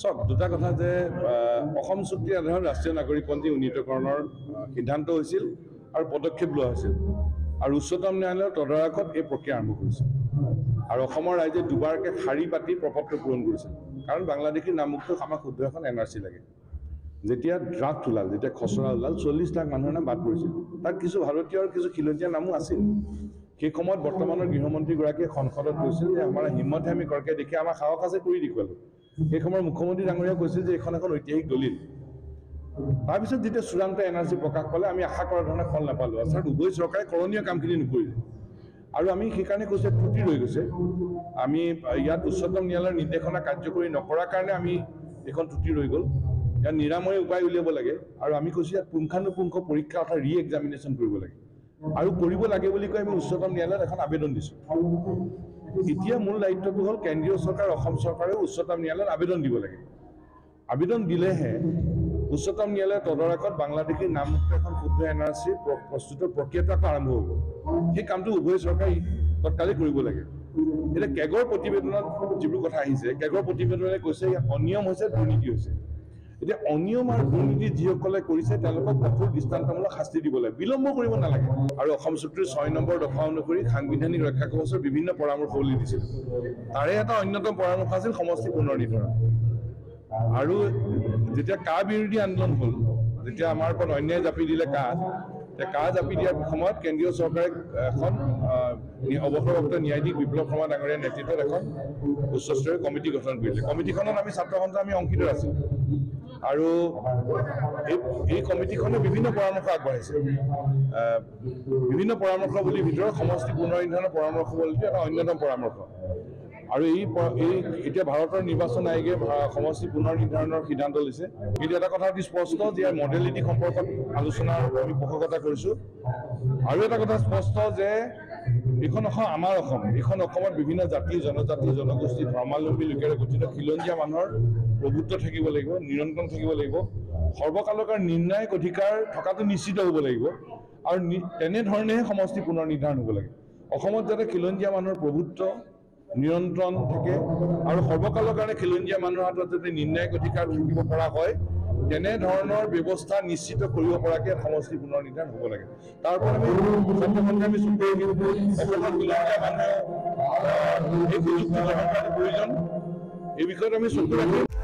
চাওক দুটা কথা যে অসম চুক্তি আধাৰত ৰাষ্ট্ৰীয় নাগৰিকপঞ্জী উন্নীতকৰণৰ সিদ্ধান্ত হৈছিল আৰু পদক্ষেপ লোৱা হৈছিল। আৰু উচ্চতম ন্যায়ালয়ৰ তদাৰকত এই প্ৰক্ৰিয়া আৰম্ভ কৰিছিল আৰু অসমৰ ৰাইজে দুবাৰকৈ শাৰী পাতি প্ৰপত্ৰ পূৰণ কৰিছিল কাৰণ বাংলাদেশী নামুকটো আমাক শুদ্ধ এখন এন আৰ চি লাগে। যেতিয়া ড্ৰাফ্ট ওলাল যেতিয়া খচৰা ওলাল চল্লিছ লাখ মানুহৰ নাম বাদ পৰিছিল। তাত কিছু ভাৰতীয় আৰু কিছু খিলঞ্জীয়া নামো আছিল। সেই সময়ত বৰ্তমানৰ গৃহমন্ত্ৰীগৰাকীয়ে সংসদত কৈছিল যে আমাৰ হিম্মতহে আমি কৰকে দেখি আমাৰ সাহস আছে কৰি দেখুৱালোঁ সেই সময়ৰ মুখ্যমন্ত্ৰী ডাঙৰীয়াই কৈছিল যে এইখন এখন ঐতিহাসিক দলিল। তাৰপিছত যেতিয়া চূড়ান্ত চি প্ৰকাশ পালে আমি আশা কৰা ধৰণে ফল নাপালোঁ। আচলতে উভয় চৰকাৰে কৰণীয় কামখিনি নকৰিলে। আৰু আমি সেইকাৰণে কৈছোঁ ত্ৰুটি ৰৈ গৈছে। আমি ইয়াত উচ্চতম ন্যায়ালয়ৰ নিৰ্দেশনা কাৰ্যকৰী নকৰাৰ কাৰণে আমি এইখন ত্ৰুটি ৰৈ গ'ল। ইয়াত নিৰাময় উপায় উলিয়াব লাগে। আৰু আমি কৈছোঁ ইয়াত পুংখানুপুংখ পৰীক্ষা অৰ্থাৎ ৰি এক্সামিনেশ্যন কৰিব লাগে। আৰু কৰিব লাগে বুলি কৈ আমি উচ্চতম ন্যায়ালয়ত এখন আবেদন দিছোঁ। এতিয়া মূল দায়িত্বটো হ'ল কেন্দ্ৰীয় চৰকাৰ অসম চৰকাৰেও উচ্চতম ন্যায়ালয়ত আবেদন দিব লাগে। আবেদন দিলেহে উচ্চতম ন্যায়ালয়ৰ তদাৰকত বাংলাদেশীৰ নামমুক্ত এখন শুদ্ধ এন আৰ চি প্ৰস্তুতৰ প্ৰক্ৰিয়াটো আকৌ আৰম্ভ হ'ব। সেই কামটো উভয় চৰকাৰে তৎকালে কৰিব লাগে। এতিয়া কেগৰ প্ৰতিবেদনত যিবোৰ কথা আহিছে কেগৰ প্ৰতিবেদনে কৈছে ইয়াত অনিয়ম হৈছে দুৰ্নীতি হৈছে। এতিয়া অনিয়ম আৰু দুৰ্নীতি যিসকলে কৰিছে তেওঁলোকক কঠোৰ দৃষ্টান্তমূলক শাস্তি দিব লাগে বিলম্ব কৰিব নালাগে। আৰু অসম চুক্তিৰ ছয় নম্বৰ দফা অনুসৰি সাংবিধানিক ৰক্ষা কৱচৰ বিভিন্ন পৰামৰ্শৱলী দিছিল। তাৰে এটা অন্যতম পৰামৰ্শ আছিল সমষ্টি পুনৰ নিৰ্ধাৰণ আৰু যেতিয়া কা বিৰোধী আন্দোলন হ'ল যেতিয়া আমাৰ ওপৰত অন্যায় জাপি দিলে কা কা জাপি দিয়াৰ সময়ত কেন্দ্ৰীয় চৰকাৰে এখন অৱসৰপ্ৰাপ্ত ন্যায়াধীশ বিপ্লৱ শৰ্মা ডাঙৰীয়াৰ নেতৃত্বত এখন উচ্চস্তৰীয় কমিটি গঠন কৰিলে। কমিটিখনত আমি ছাত্ৰ সন্থা আমি অংশীদাৰ আছিলোঁ। আৰু এই কমিটিখনে বিভিন্ন পৰামৰ্শ আগবঢ়াইছে। বিভিন্ন পৰামৰ্শৱলীৰ ভিতৰত সমষ্টি পুনৰ পৰামৰ্শৱলীটো এটা অন্যতম পৰামৰ্শ। আৰু এই এই এতিয়া ভাৰতৰ নিৰ্বাচন আয়োগে সমষ্টি পুনৰ নিৰ্ধাৰণৰ সিদ্ধান্ত লৈছে। কিন্তু এটা কথা অতি স্পষ্ট যে মডেলিটি সম্পৰ্কত আলোচনাৰ আমি পোষকতা কৰিছোঁ। আৰু এটা কথা স্পষ্ট যে এইখন অসম আমাৰ অসম। এইখন অসমত বিভিন্ন জাতি জনজাতি জনগোষ্ঠী ধৰ্মাৱলম্বী লোকেৰে গঠিত খিলঞ্জীয়া মানুহৰ প্ৰভুত্ব থাকিব লাগিব নিৰন্তৰ থাকিব লাগিব। সৰ্বকালৰ কাৰণে নিৰ্ণায়ক অধিকাৰ থকাটো নিশ্চিত হ'ব লাগিব। আৰু তেনেধৰণেহে সমষ্টি পুনৰ নিৰ্ধাৰণ হ'ব লাগে। অসমত যাতে খিলঞ্জীয়া মানুহৰ প্ৰভুত্ব নিয়ন্ত্ৰণ থাকে আৰু সৰ্বকালৰ কাৰণে খিলঞ্জীয়া মানুহৰ হাতত যাতে নিৰ্ণায়ক অধিকাৰ থাকিব পৰা হয় তেনেধৰণৰ ব্যৱস্থা নিশ্চিত কৰিব পৰাকৈ সমষ্টি পুনৰ নিৰ্ধাৰণ হ'ব লাগে। তাৰ ওপৰত আমি প্ৰয়োজন। এই বিষয়ত আমি চকু ৰাখিম।